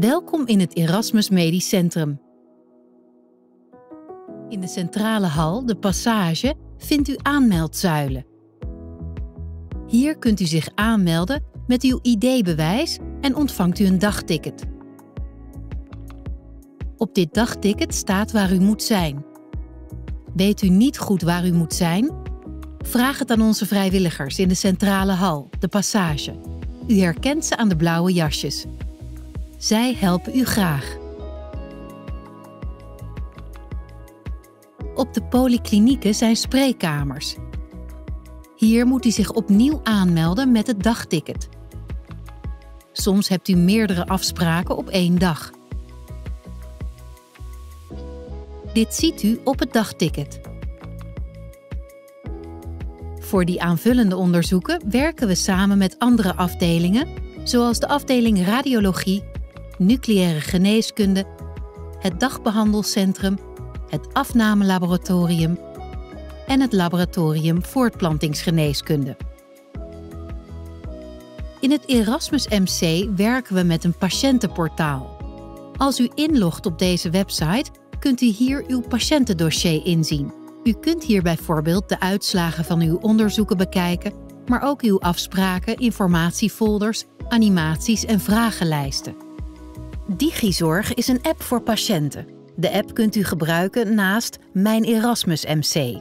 Welkom in het Erasmus Medisch Centrum. In de centrale hal, de Passage, vindt u aanmeldzuilen. Hier kunt u zich aanmelden met uw ID-bewijs en ontvangt u een dagticket. Op dit dagticket staat waar u moet zijn. Weet u niet goed waar u moet zijn? Vraag het aan onze vrijwilligers in de centrale hal, de Passage. U herkent ze aan de blauwe jasjes. Zij helpen u graag. Op de polyklinieken zijn spreekkamers. Hier moet u zich opnieuw aanmelden met het dagticket. Soms hebt u meerdere afspraken op één dag. Dit ziet u op het dagticket. Voor die aanvullende onderzoeken werken we samen met andere afdelingen, zoals de afdeling Radiologie, Nucleaire Geneeskunde, het Dagbehandelcentrum, het Afnamelaboratorium en het Laboratorium Voortplantingsgeneeskunde. In het Erasmus MC werken we met een patiëntenportaal. Als u inlogt op deze website, kunt u hier uw patiëntendossier inzien. U kunt hier bijvoorbeeld de uitslagen van uw onderzoeken bekijken, maar ook uw afspraken, informatiefolders, animaties en vragenlijsten. Digizorg is een app voor patiënten. De app kunt u gebruiken naast Mijn Erasmus MC.